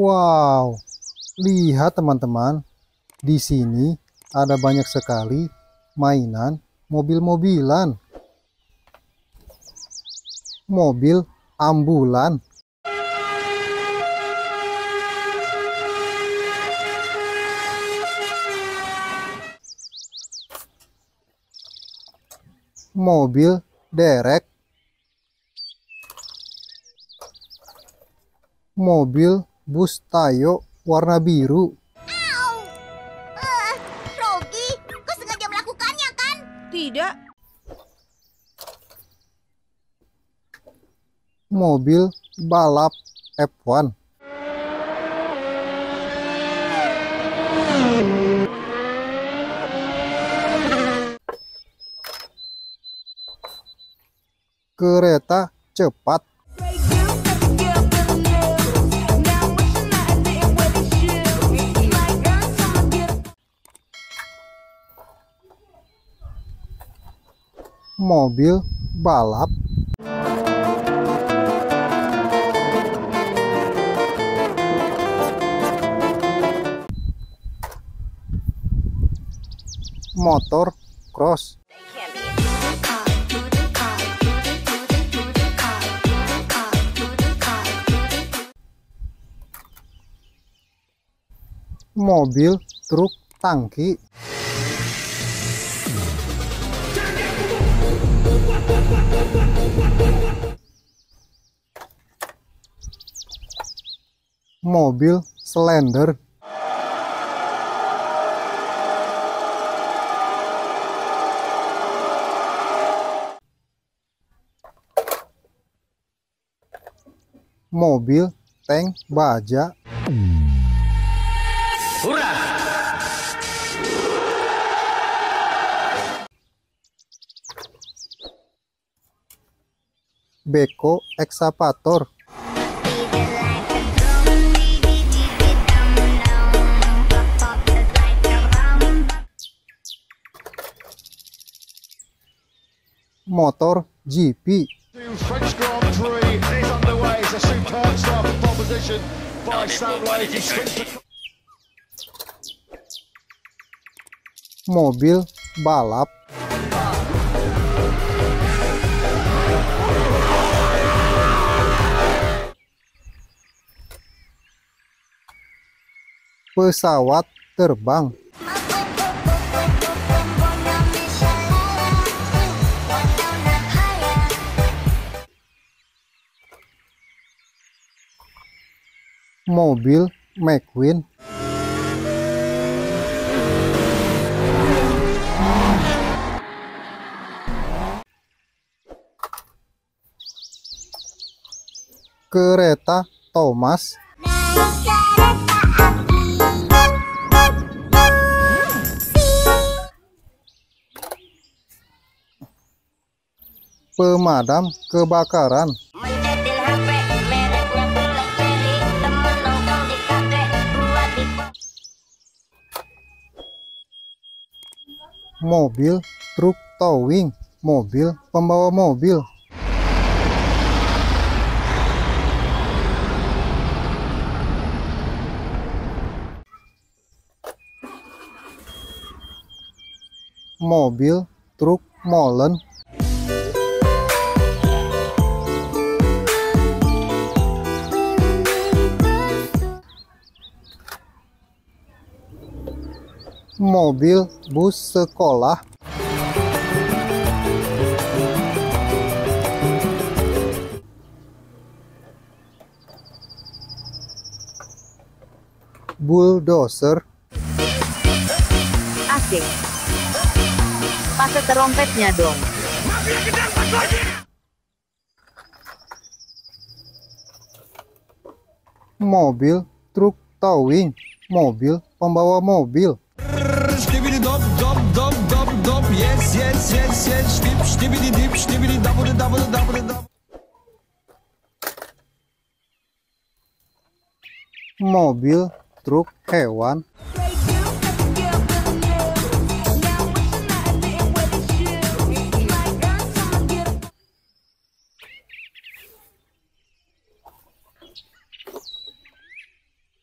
Wow, lihat teman-teman, di sini ada banyak sekali mainan mobil-mobilan. Mobil ambulan. Mobil derek. Mobil bus Tayo warna biru. Uh, Rogi, kau sengaja melakukannya kan? Tidak, Mobil balap F1. Kereta cepat. Mobil balap. Motor cross. Mobil truk tangki. Mobil slender. Mobil tank baja. Lake. He swings the Mobil balap. Pesawat terbang. Mobil McQueen. Kereta Thomas. Buat di Mobil truk towing. Mobil pembawa mobil. Mobil truk molen. Mobil bus sekolah. Bulldozer. asik. Pakai terompetnya dong. Mobil truk towing. Mobil pembawa mobil. Yes yes yes yes. Dip double. Mobil truk hewan.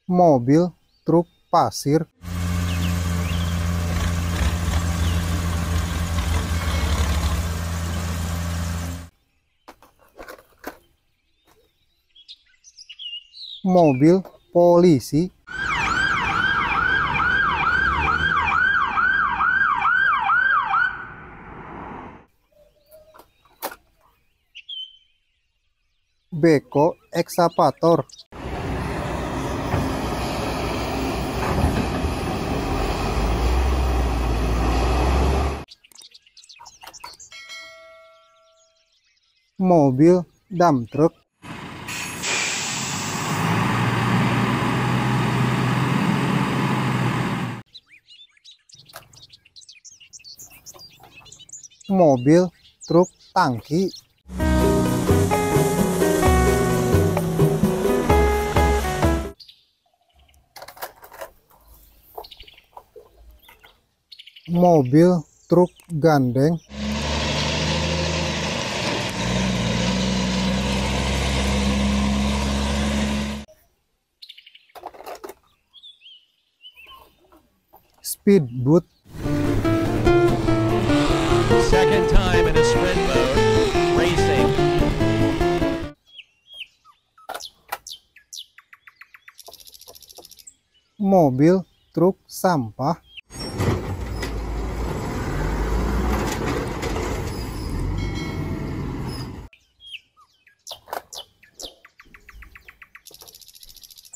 mobil truk pasir, mobil polisi, beko ekskavator, mobil dump truck, mobil truk tangki, mobil truk gandeng, speedboat, mobil truk sampah,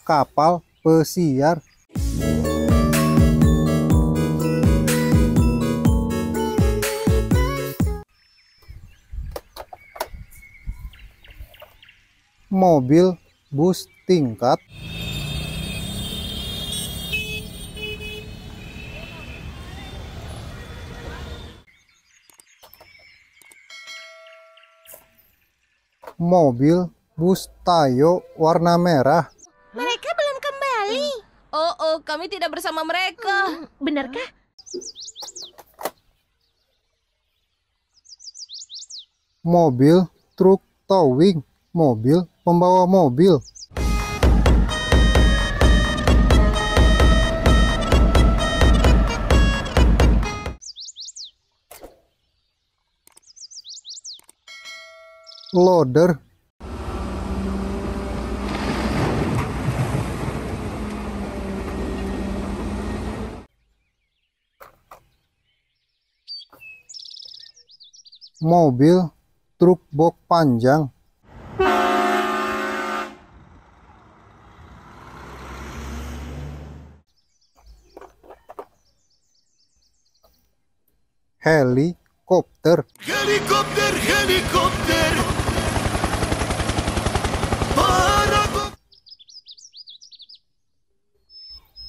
kapal pesiar, mobil bus tingkat, mobil bus Tayo warna merah, Mereka belum kembali. Oh, oh, kami tidak bersama mereka. Benarkah? mobil truk towing, mobil pembawa mobil, loader, mobil truk box panjang, helikopter, Helikopter, helikopter.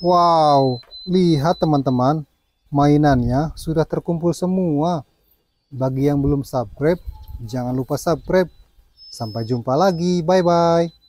Wow, lihat teman-teman, mainannya sudah terkumpul semua. Bagi yang belum subscribe, jangan lupa subscribe. Sampai jumpa lagi, bye-bye.